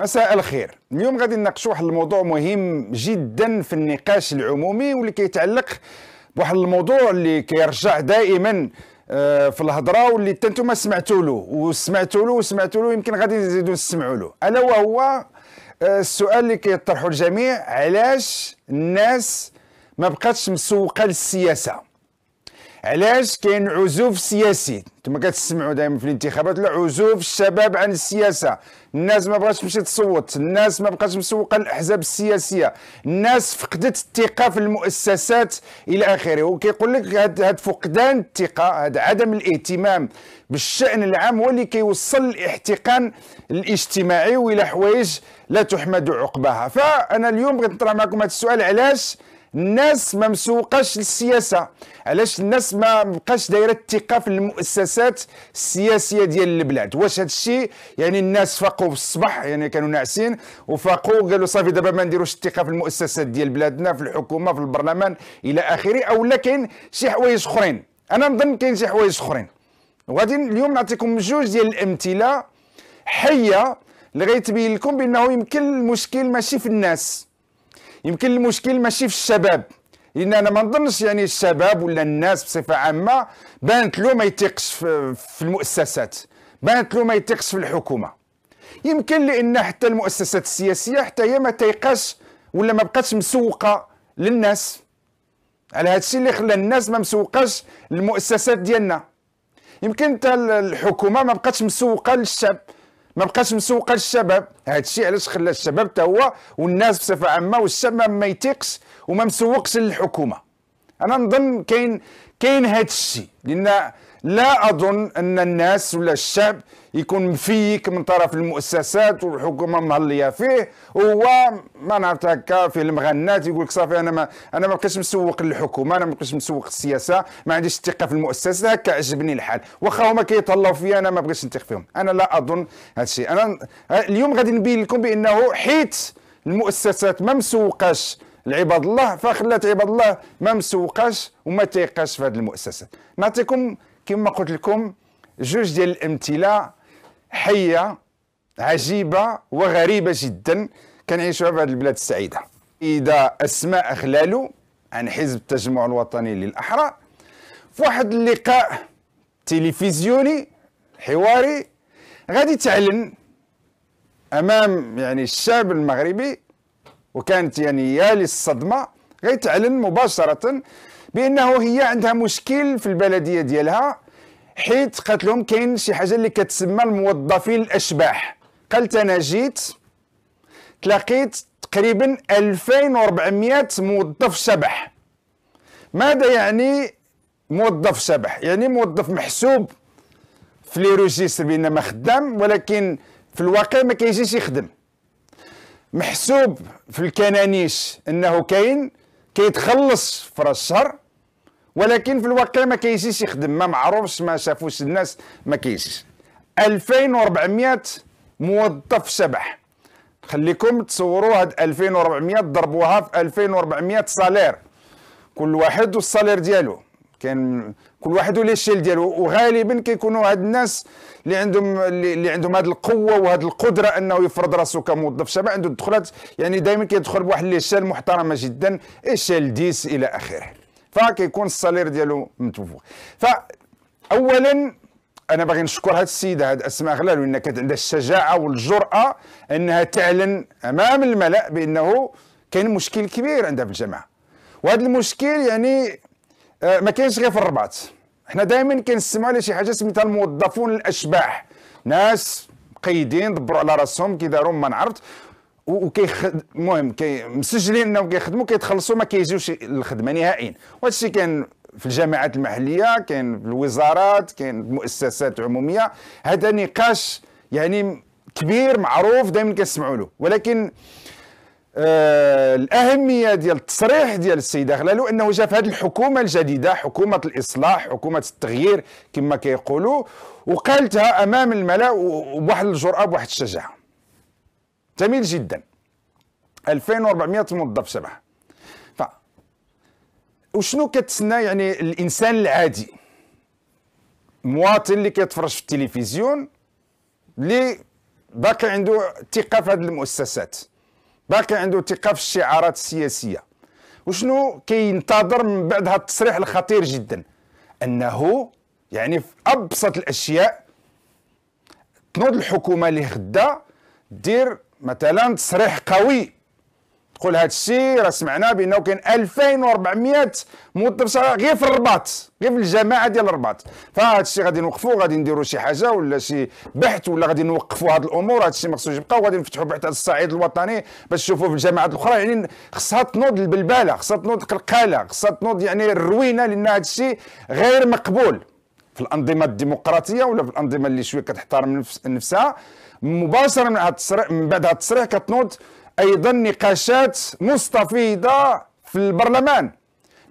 مساء الخير. اليوم غادي نناقشوا واحد الموضوع مهم جدا في النقاش العمومي واللي كيتعلق بواحد الموضوع اللي كيرجع دائما آه، في الهضرة واللي حتى نتوما سمعتوا له. وسمعتوا له وسمعتوا له يمكن غادي نزيدوا نسمعوا له. ألا وهو آه، السؤال اللي كيطرحه الجميع علاش الناس ما بقاتش مسوقة للسياسة؟ علاش كاين عزوف سياسي؟ أنتم كتسمعوا دائما في الانتخابات لا عزوف الشباب عن السياسة. الناس ما بغاتش تمشي تصوت الناس ما بقاتش مسوقة للاحزاب السياسية. الناس فقدت الثقة في المؤسسات إلى آخره. وكيقول لك هذا فقدان الثقة هذا عدم الاهتمام بالشأن العام هو اللي كيوصل الاحتقان الاجتماعي وإلى حوايج لا تحمد عقباها. فأنا اليوم بغيت نطرح معكم هذا السؤال علاش الناس ما مسوقاش للسياسة. علاش الناس ما بقاش دايرة الثقة في المؤسسات السياسية ديال البلاد؟ واش هذا الشيء؟ يعني الناس فاقوا في الصباح يعني كانوا ناعسين وفاقوا قالوا صافي دابا ما نديروش الثقة في المؤسسات ديال بلادنا في الحكومة في البرلمان إلى آخره أو لا كاين شي حوايج أخرين. أنا نظن كاين شي حوايج أخرين. وغادي اليوم نعطيكم جوج ديال الأمثلة حية اللي غيتبين لكم بأنه يمكن المشكل ماشي في الناس. يمكن المشكل ماشي في الشباب. لأن أنا ما نظنش يعني الشباب ولا الناس بصفة عامة بانت له ما يتيقش في المؤسسات. بانت له ما يتيقش في الحكومة. يمكن لأن حتى المؤسسات السياسية حتى هي ما تيقاش ولا ما بقاتش مسوقة للناس. على هذا الشيء اللي خلى الناس ما مسوقاش للمؤسسات ديالنا. يمكن حتى الحكومة ما بقاتش مسوقة للشعب ما بقاش مسوقه للشباب هذا الشيء علاش خلى الشباب حتى هو والناس بصفة عامة والشباب ما يتيقش وما مسوقش للحكومة. أنا نظن كاين كاين هذا الشيء لأن لا أظن أن الناس ولا الشعب يكون مفيك من طرف المؤسسات والحكومة مهلية فيه. وهو ما نعرف هكا في المغنات يقول لك صافي أنا ما أنا ما بقيتش مسوق للحكومة أنا ما بقيتش مسوق للسياسة ما عنديش الثقة في المؤسسة هكا عجبني الحال. واخا هما كيتهلاو فيا أنا ما بغيتش نثق فيهم. أنا لا أظن هذا الشيء. أنا اليوم غادي نبين لكم بأنه حيت المؤسسات ما مسوقاش لعباد الله فخلات عباد الله ما مسوقاش وما تيقاش في هذه المؤسسات نعطيكم كما قلت لكم جوج ديال الأمثلة حية عجيبة وغريبة جدا كنعيشوها في هذه البلاد السعيدة. إذا اسماء خلالو عن حزب التجمع الوطني للاحرار في واحد اللقاء تلفزيوني حواري غادي تعلن أمام يعني الشعب المغربي وكانت يعني يا للصدمة غيتعلن مباشرة بأنه هي عندها مشكل في البلدية ديالها حيت قالت لهم كاين شي حاجة اللي كتسمى الموظفين الأشباح. قالت أنا جيت تلاقيت تقريبا 2400 موظف شبح. ماذا يعني موظف شبح؟ يعني موظف محسوب في لي روجيستر بانما خدام ولكن في الواقع ما كيجيش يخدم. محسوب في الكنانيش أنه كاين كيتخلص في رأس الشهر ولكن في الواقع ما كيجيش يخدم ما معروفش ما شافوش الناس ما كيجيش 2400 موظف شبح خليكم تصوروا هاد 2400 ضربوها في 2400 صالير كل واحد وال salaire ديالو. كان كل واحد و l'échelle ديالو. وغالبا كيكونوا هاد الناس اللي عندهم اللي عندهم هاد القوة وهاد القدرة أنه يفرض راسه كموظف شبح عنده دخلات يعني دائما كيدخل بواحد l'échelle محترمة جدا. échelle dix إلى آخره. فكيكون ال salaire ديالو متوفق فاولا أنا باغي نشكر هذه السيده هذه اسماء غلال لأن كانت عندها الشجاعه والجراه انها تعلن امام الملا بانه كاين مشكل كبير عندها في الجامعة وهذا المشكل يعني ما كاينش غير في الرباط إحنا دائما كنسمعوا على شي حاجة سميتها الموظفون الاشباح ناس قيدين دبروا على راسهم كيداروا ما نعرفت وكيخد المهم كي مسجلين كيخدموا كيتخلصوا ما كيجيوش للخدمة نهائيا. وهذا الشيء كان في الجامعات المحلية كاين في الوزارات كاين في مؤسسات عموميه هذا نقاش يعني كبير معروف دائما كنسمعوا له. ولكن آه الأهمية ديال التصريح ديال السيده غلالو إنه جا في هذه الحكومة الجديدة حكومة الإصلاح حكومة التغيير كما كيقولوا. وقالتها أمام الملأ وبواحد الجرأة بواحد الشجاعة. جميل جدا. 2400 موظف شبح ف وشنو كتسنى يعني الإنسان العادي؟ المواطن اللي كيتفرج في التلفزيون اللي باقي عنده ثقة في هذه المؤسسات. باقي عنده ثقة في الشعارات السياسية. وشنو كينتظر من بعد هذا التصريح الخطير جدا؟ أنه يعني في أبسط الأشياء تنوض الحكومة اللي غدا دير مثلا تصريح قوي. تقول هذا الشيء راه سمعنا بأنه كاين 2400 موظف غير في الرباط غير في الجماعة ديال الرباط. فهذا الشيء غادي نوقفوا غادي نديروا شي حاجة ولا شي بحث ولا غادي نوقفوا هذه الأمور. هذا الشيء ما خصوش يبقى وغادي نفتحوا بحث على الصعيد الوطني باش نشوفوا في الجامعات الأخرى. يعني خصها تنوض البلبالة خصها تنوض القلقاله خصها تنوض يعني الروينة لأن هذا الشيء غير مقبول في الأنظمة الديمقراطية ولا في الأنظمة اللي شوية كتحترم نفسها. مباشرة من من بعد التصريح كتنوض أيضا نقاشات مستفيضة في البرلمان.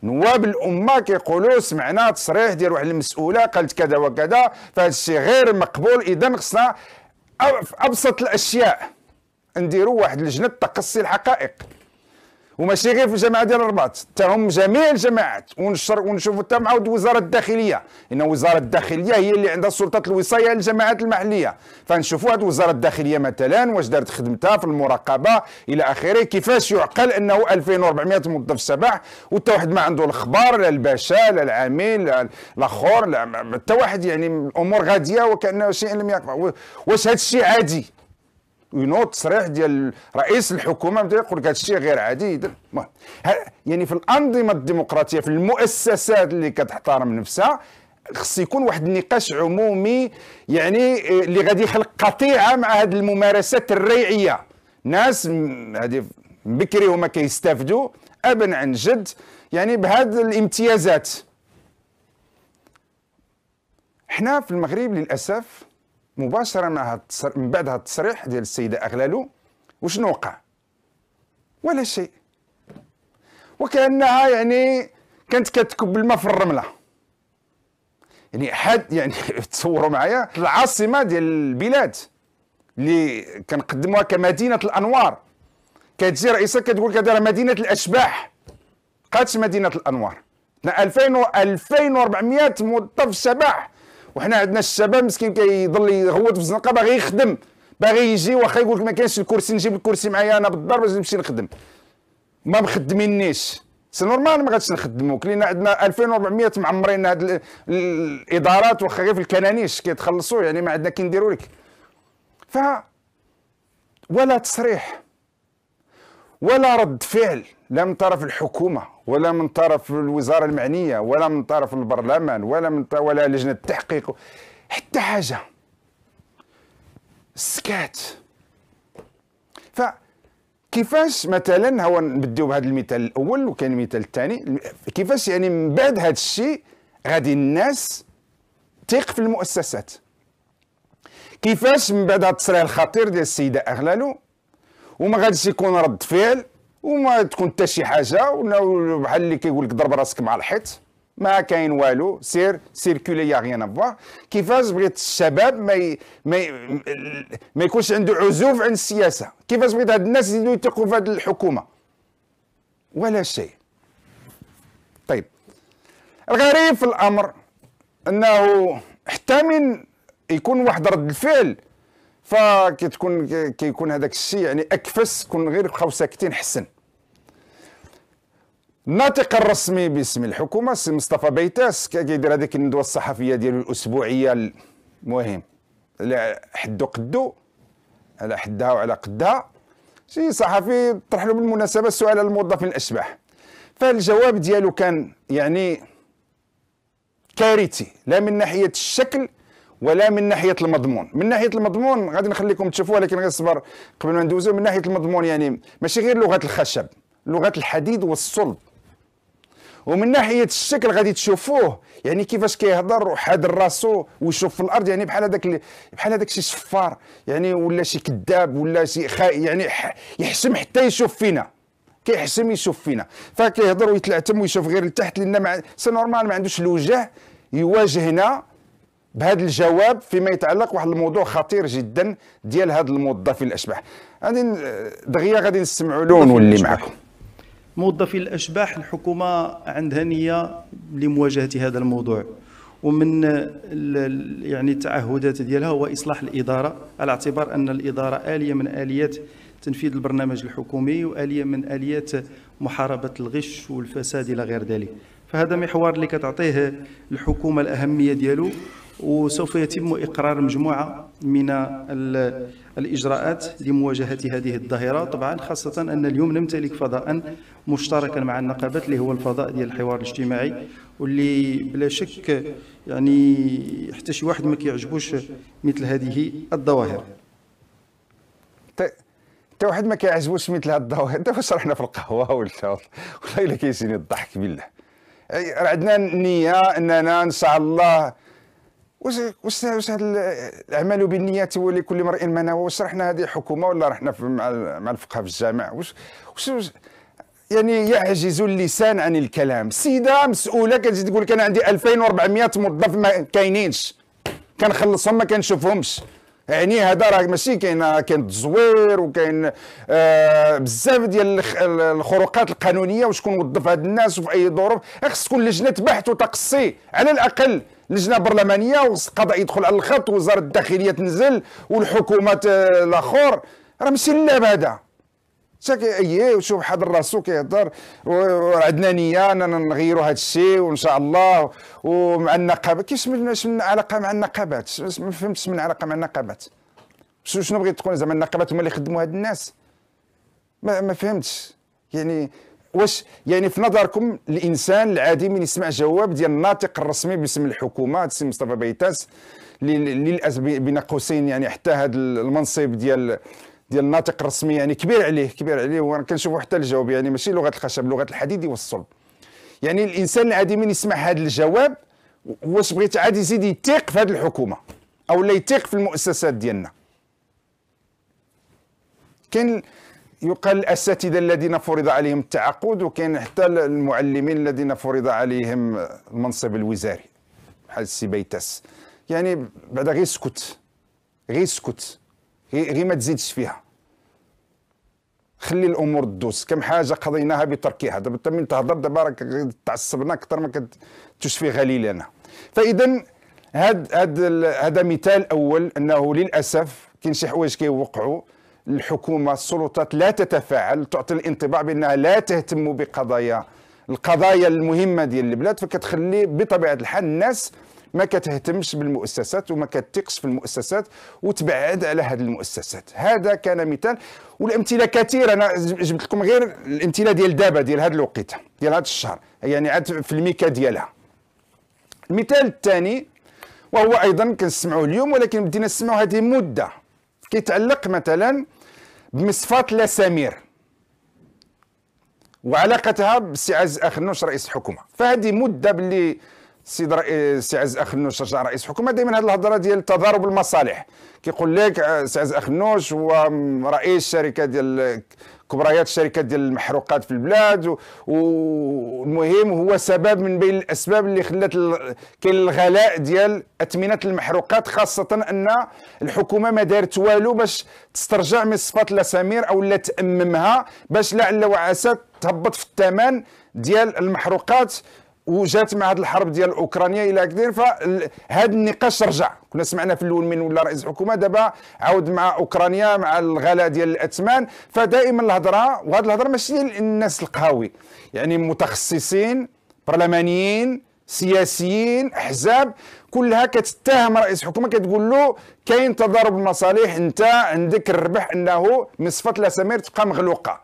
نواب الأمة كيقولوا سمعنا تصريح ديال واحد المسؤولة قالت كذا وكذا فهذا الشيء غير مقبول. إذا خصنا في أبسط الأشياء نديروا واحد لجنة تقصي الحقائق. وماشي غير في الجماعة ديال الرباط. حتى هم جميع الجماعات. ونشر ونشوفوا حتى مع وزارة الداخلية. إن وزارة الداخلية هي اللي عندها سلطة الوصاية للجماعات المحلية. فنشوفوا هذه وزارة الداخلية مثلا واش دارت خدمتها في المراقبة إلى آخره كيفاش يعقل أنه 2400 موظف سباح وحتى واحد ما عنده الأخبار لا الباشا لا العامل الآخر حتى واحد يعني الأمور غادية وكأنه شيء لم يقع واش هذا الشيء عادي؟ ينوض تصريح ديال رئيس الحكومة يقول لك هذا الشيء غير عادي. يعني في الأنظمة الديمقراطية في المؤسسات اللي كتحترم نفسها خص يكون واحد النقاش عمومي يعني آه، اللي غادي يخلق قطيعة مع هذه الممارسات الريعية. ناس هذه بكري هما كيستافدوا ابا عن جد يعني بهذه الامتيازات. حنا في المغرب للأسف مباشرة مع من بعد هذا التصريح ديال السيدة أغلالو وشنو وقع؟ ولا شيء. وكأنها يعني كانت كتكب الماء في الرملة. يعني حد يعني تصوروا معايا العاصمة ديال البلاد اللي كنقدموها كمدينة الأنوار. كتجي رئيسة كتقول كدير مدينة الأشباح. قاتش مدينة الأنوار. 2000 2400 موظف شبح. وحنا عندنا الشباب مسكين كيضل يغوت في الزنقة باغي يخدم باغي يجي واخا يقول لك ما كاينش الكرسي نجيب الكرسي معايا أنا بالدار باش نمشي نخدم. ما مخدمينيش. c'est normal ما غاديش نخدموك. لأن عندنا 2400 معمرين هاد الإدارات واخا غير في الكنانيش كيتخلصوا يعني ما عندنا كي نديروا لك. ف ولا تصريح ولا رد فعل. لا من طرف الحكومة ولا من طرف الوزارة المعنية ولا من طرف البرلمان ولا من ولا لجنة التحقيق. حتى حاجة. سكات. فكيفاش مثلا هو نبداو بهذا المثال الأول وكاين المثال الثاني. كيفاش يعني من بعد هذا الشيء غادي الناس تيق في المؤسسات؟ كيفاش من بعد هذا التصريح الخطير ديال السيدة أغلالو وما غاديش يكون رد فعل؟ وما تكون حتى شي حاجة. بحال اللي كيقول لك ضرب راسك مع الحيط. ما كاين والو. سير سيركولي يا غيان افوا كيفاش بغيت الشباب ما ي... ما ي... ما يكونش عنده عزوف عن السياسة؟ كيفاش بغيت هاد الناس يزيدوا يثقوا في هذه الحكومة؟ ولا شيء. طيب. الغريب في الأمر أنه حتى من يكون واحد رد الفعل فكتكون كيكون هذاك الشيء يعني أكفس كون غير بقاو ساكتين حسن. الناطق الرسمي باسم الحكومة سي مصطفى بيتاس كيدير هذيك الندوة الصحفية ديالو الأسبوعية المهم على حدو قدو على حدها وعلى قدها. شي صحفي طرح له بالمناسبة سؤال الموظفين الأشباح. فالجواب ديالو كان يعني كارثي لا من ناحية الشكل ولا من ناحية المضمون. من ناحية المضمون غادي نخليكم تشوفوها لكن غير قبل ما ندوزو من ناحية المضمون يعني ماشي غير لغة الخشب لغة الحديد والصلب. ومن ناحية الشكل غادي تشوفوه يعني كيفاش كيهضر وحاضر راسو ويشوف في الأرض يعني بحال هذاك بحال هذاك شي شفار يعني ولا شي كذاب ولا شي خا يعني يحسم حتى يشوف فينا. كيحسم يشوف فينا. فكيهضر ويتلعتم ويشوف غير لتحت لأن مع c'est normal ما عندوش الوجه يواجهنا بهذا الجواب فيما يتعلق واحد الموضوع خطير جدا ديال هذا الموظفين الأشباح. غادي دغيا غادي نستمعوا له ونولي معكم. موظفي الأشباح الحكومة عندها نية لمواجهة هذا الموضوع. ومن يعني التعهدات ديالها هو إصلاح الإدارة على اعتبار أن الإدارة آلية من آليات تنفيذ البرنامج الحكومي وآلية من آليات محاربة الغش والفساد إلى غير ذلك. فهذا محور اللي كتعطيه الحكومة الأهمية ديالو وسوف يتم إقرار مجموعة من الإجراءات لمواجهة هذه الظاهرة. طبعا خاصة أن اليوم نمتلك فضاء مشتركا مع النقابات اللي هو الفضاء ديال الحوار الاجتماعي واللي بلا شك يعني حتى شي واحد ما كيعجبوش مثل هذه الظواهر. حتى واحد ما كيعجبوش مثل هذه الظواهر. دابا شرحنا في القهوة ولا والله إلا كيجيني الضحك بالله. عندنا النية أننا إن شاء الله واش واش هذا الأعمال بالنيات هو لكل مرء ما نوى واش رحنا هذه حكومة ولا رحنا مع الفقهاء في الجامع؟ واش واش يعني يعجز اللسان عن الكلام. سيدة مسؤولة كتجي تقول لك أنا عندي 2400 موظف ما كاينينش. كنخلصهم ما كنشوفهمش. يعني هذا راه ماشي كاين كاين التزوير وكاين آه بزاف ديال الخروقات القانونية. وشكون وظف هاد الناس وفي أي ظروف؟ خص تكون لجنة بحث وتقصي على الأقل. لجنة برلمانية والقضاء يدخل على الخط وزارة الداخلية تنزل والحكومات آه، الأخر. راه ماشي اللعب هذا. إيه وشوف حضر راسو كيهضر وعندنا نية أننا نغيروا هذا الشيء وإن شاء الله ومع النقابة. كيفاش من علاقة مع النقابات؟ ما فهمتش من علاقة مع النقابات. شنو بغيت تقول زعما النقابات هما اللي يخدموا هاد الناس. ما, ما فهمتش. يعني واش يعني في نظركم الإنسان العادي من يسمع جواب ديال الناطق الرسمي باسم الحكومة السي مصطفى بيتاس للأسف بين قوسين يعني حتى هذا المنصب ديال ديال الناطق الرسمي يعني كبير عليه كبير عليه وأنا كنشوفوا حتى الجواب يعني ماشي لغة الخشب لغة الحديد والصلب. يعني الإنسان العادي من يسمع هذا الجواب واش بغيت عاد يزيد يتيق في هذه الحكومة أو لا يتيق في المؤسسات ديالنا؟ كاين يقال الاساتذه الذين فرض عليهم التعقد وكاين حتى المعلمين الذين فرض عليهم المنصب الوزاري. بحال السي بيتاس. يعني بعدا غير سكت. غير سكت. غير ما تزيدش فيها. خلي الأمور تدوز. كم حاجة قضيناها بتركها دابا انت من تهضر دابا راك تعصبنا أكثر ما كتشفي غليلنا فاذا هذا هذا هذا مثال أول أنه للأسف كاين شي حوايج كيوقعوا. الحكومة السلطات لا تتفاعل تعطي الانطباع بأنها لا تهتم بقضايا القضايا المهمة ديال البلاد. فكتخلي بطبيعة الحال الناس ما كتهتمش بالمؤسسات وما كتثقش في المؤسسات وتبعد على هذه المؤسسات. هذا كان مثال. والأمثلة كثيرة. أنا جبت لكم غير الأمثلة ديال دابا ديال هذا الوقيتة ديال هذا الشهر. يعني عاد في الميكا ديالها. المثال الثاني وهو أيضا كنسمعوه اليوم ولكن بدينا نسمعوا هذه مدة. كيتعلق مثلا بمصفات لا سمير وعلاقتها بالسي عزيز اخنوش رئيس الحكومة فهذه مدة باللي السيد السي عزيز اخنوش رجع رئيس الحكومة دائما هذه الهضرة ديال تضارب المصالح. كيقول لك السي عزيز اخنوش هو رئيس شركة ديال كبريات الشركات ديال المحروقات في البلاد والمهم هو سبب من بين الأسباب اللي خلات كاين الغلاء ديال اثمنه المحروقات خاصة أن الحكومة ما دارت والو باش تسترجع من صفات لسمير أو لا تأممها باش لعل وعسى تهبط في الثمن ديال المحروقات. وجات مع هذه الحرب ديال أوكرانيا إلى كثير فهذا النقاش رجع. كنا سمعنا في الأول من ولا رئيس الحكومة دابا عاود مع أوكرانيا مع الغلاء ديال الأثمان فدائما الهضرة وهذه الهضرة ماشي الناس القهاوي يعني متخصصين برلمانيين سياسيين أحزاب كلها كتتهم رئيس الحكومة كتقول له كاين تضارب المصالح أنت عندك الربح أنه مصفات الأسامير تبقى مغلوقة.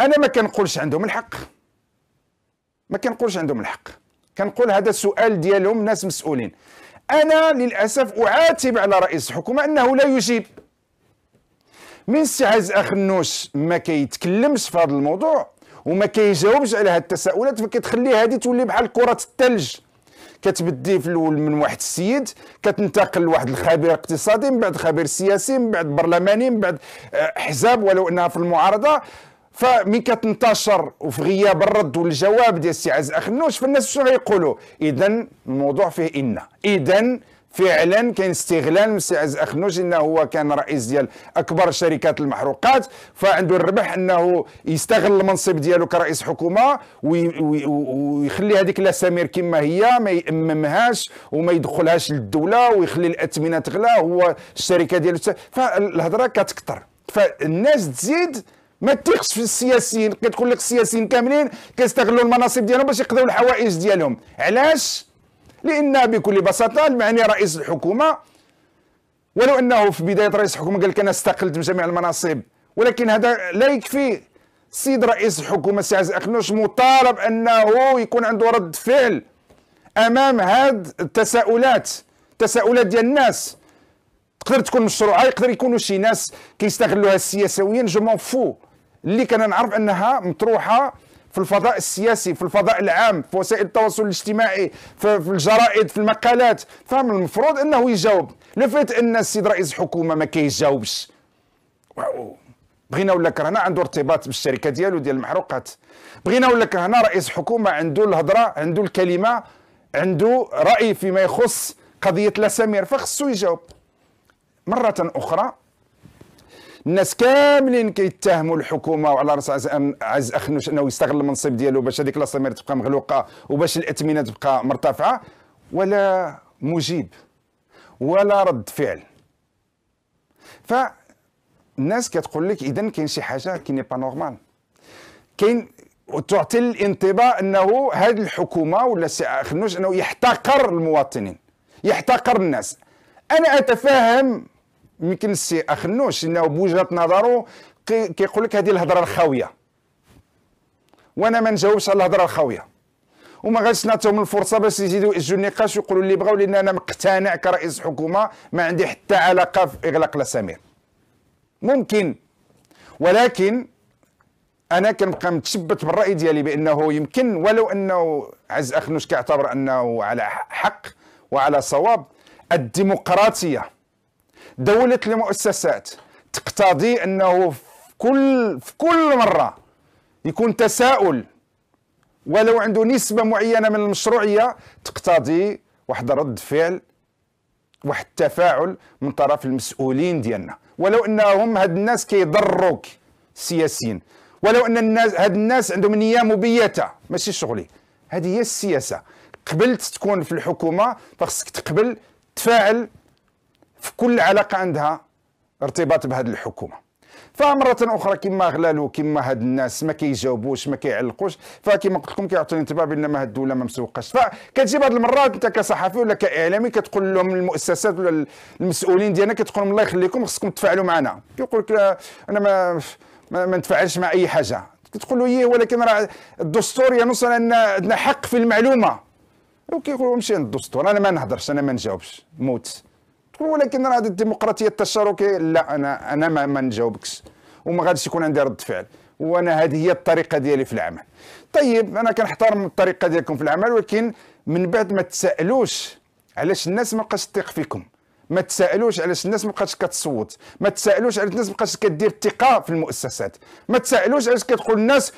أنا ما كنقولش عندهم الحق. ما كنقولش عندهم الحق. كنقول هذا السؤال ديالهم ناس مسؤولين. أنا للأسف أعاتب على رئيس الحكومة أنه لا يجيب. من سي عز اخنوش ما كيتكلمش في هذا الموضوع وما كيجاوبش على هذه التساؤلات فكتخلي هذه تولي بحال كرة الثلج كتبدي في الأول من واحد السيد كتنتقل لواحد الخبير اقتصادي من بعد خبير سياسي من بعد برلماني من بعد آه، حزاب ولو أنها في المعارضة. فمن كتنتشر وفي غياب الرد والجواب ديال السي عز اخنوش فالناس شنو غيقولوا؟ اذا الموضوع فيه إن. اذا فعلا كاين استغلال من السي عز اخنوش إنه هو كان رئيس ديال أكبر شركات المحروقات فعنده الربح إنه يستغل المنصب ديالو كرئيس حكومة ويخلي هذيك الأسامير كما هي ما يأممهاش وما يدخلهاش للدولة ويخلي الاثمنه تغلى هو الشركة ديالو. فالهضرة كتكثر فالناس تزيد ما تثقش في السياسيين كتقول لك السياسيين كاملين كيستغلوا المناصب ديالهم باش يقضيو الحوائج ديالهم. علاش؟ لأن بكل بساطة المعني رئيس الحكومة ولو أنه في بداية رئيس الحكومة قال لك أنا استقلت من جميع المناصب ولكن هذا لا يكفي. السيد رئيس الحكومة سي عزيز اخنوش مطالب أنه يكون عنده رد فعل أمام هاد التساؤلات التساؤلات ديال الناس. تقدر تكون مشروعة يقدر يكونوا شي ناس كيستغلوها سياسيا je m'en fous اللي كان نعرف أنها مطروحة في الفضاء السياسي في الفضاء العام في وسائل التواصل الاجتماعي في, الجرائد في المقالات. فمن المفروض أنه يجاوب. لفت أن السيد رئيس الحكومة ما كيجاوبش. بغينا ولا كرهنا عنده ارتباط بالشركة ديالو ديال المحروقات. بغينا ولا كرهنا رئيس حكومه عنده الهضرة عنده الكلمة عنده رأي فيما يخص قضية لاسامير فخصو يجاوب. مرة أخرى الناس كاملين كيتهموا الحكومة وعلى رأس عزيز اخنوش أنه يستغل المنصب ديالو باش هذيك لاسامير تبقى مغلوقة وباش الاثمنه تبقى مرتفعة. ولا مجيب ولا رد فعل. فالناس كتقول لك اذا كاين شي حاجة qui n'est pas normal كاين تعطي الانطباع أنه هذه الحكومة ولا سي اخنوش أنه يحتقر المواطنين يحتقر الناس. أنا اتفهم يمكن السي اخنوش انه بوجهة نظره كيقول لك هذه الهضرة الخاوية. وأنا ما نجاوبش على الهضرة الخاوية. وما غاديش نعطيهم الفرصة باش يزيدوا يجوا النقاش ويقولوا اللي بغاو لأن أنا مقتنع كرئيس حكومة ما عندي حتى علاقة في إغلاق الاسامير ممكن. ولكن أنا كنبقى متشبت بالرأي ديالي بأنه يمكن ولو أنه عز اخنوش كيعتبر أنه على حق وعلى صواب الديمقراطية دولة المؤسسات تقتضي أنه في كل في كل مرة يكون تساؤل ولو عنده نسبة معينة من المشروعية تقتضي واحد رد فعل واحد التفاعل من طرف المسؤولين ديالنا. ولو أنهم هاد الناس كيضروك السياسيين ولو أن الناس هاد الناس عندهم نية مبيتة ماشي شغلي. هذه هي السياسة. قبلت تكون في الحكومة فخصك تقبل تفاعل في كل علاقة عندها ارتباط بهذه الحكومة. فمرة أخرى كما غلالو كما هاد الناس ما كيجاوبوش ما كيعلقوش. فكما قلت لكم كيعطوني انتباه بأن ما هاد الدولة ما مسوقاش. فكتجي بعض المرات أنت كصحفي ولا كإعلامي كتقول لهم المؤسسات ولا المسؤولين ديالنا كتقول لهم الله يخليكم خصكم تفاعلوا معنا. كيقول لك أنا ما ما, ما نتفاعلش مع أي حاجة. كتقول له إيه ولكن راه الدستور ينص أن عندنا حق في المعلومة. وكيقولوا مشي الدستور أنا ما نهضرش أنا ما نجاوبش. موت. ولكن راه الديمقراطية التشاركية لا أنا أنا ما, ما نجاوبكش. وما غاديش يكون عندي رد فعل. وأنا هذه هي الطريقة ديالي في العمل. طيب أنا كنحترم الطريقة ديالكم في العمل ولكن من بعد ما تسألوش علاش الناس ما بقاش تثق فيكم. ما تسالوش علاش الناس ما بقاتش كتصوت ما تسالوش علاش الناس ما بقاتش كدير الثقه في المؤسسات ما تسالوش علاش كتقول الناس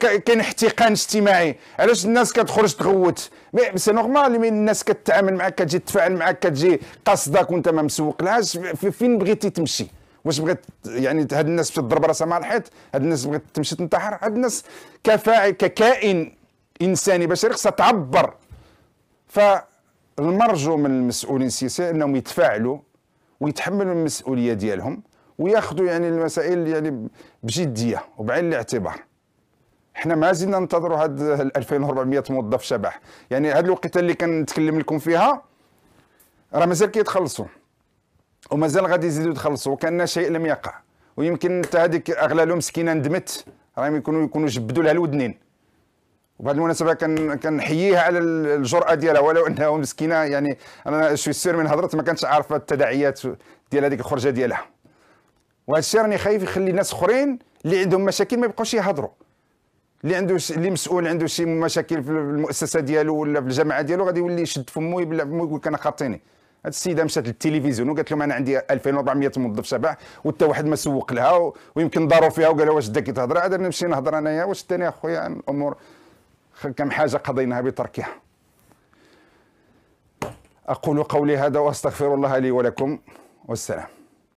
كاين احتقان اجتماعي علاش الناس كتخرج تغوت؟ c'est normal من الناس كتعامل معك كتجي تتفاعل معك كتجي قاصدك وانت ما مسوق لهاش فين بغيتي تمشي؟ واش بغيت يعني هاد الناس تضرب راسها مع الحيط هاد الناس بغيت تمشي تنتحر هاد الناس كفاعل ككائن إنساني بشري خصها تعبر. ف المرجو من المسؤولين السياسيين انهم يتفاعلوا ويتحملوا المسؤولية ديالهم وياخذوا يعني المسائل يعني بجدية وبعين الاعتبار. إحنا ما زلنا ننتظروا هاد 2400 موظف شبح. يعني هاد الوقت اللي كنتكلم لكم فيها راه مازال كيتخلصوا ومازال غادي يزيدوا يتخلصوا وكأن شيء لم يقع. ويمكن حتى هذيك أغلالهم مسكينة ندمت. راهم يكونوا يكونوا جبدوا لها الودنين. وبهذه المناسبة كنحييها على الجرأة ديالها ولو أنها مسكينة يعني أنا شوي سير من هضرت ما كانتش عارفة التداعيات ديال هذيك الخرجة ديالها. وهذا الشيء راني خايف يخلي ناس أخرين اللي عندهم مشاكل ما يبقاوش يهضروا. اللي عنده اللي مسؤول عنده شي مشاكل في المؤسسة ديالو ولا في الجامعة ديالو غادي يولي يشد فمو يبلع فمو يقول لك أنا خاطيني. هاد السيدة مشات للتلفزيون وقالت لهم أنا عندي 2400 موظف شبح وحتى واحد ما سوق لها ويمكن داروا فيها وقال واش داكي تهضر؟ عاد نمشي نهضر أنايا واش ثاني أخويا؟ الأمور كم حاجة قضيناها بتركها. أقول قولي هذا وأستغفر الله لي ولكم. والسلام.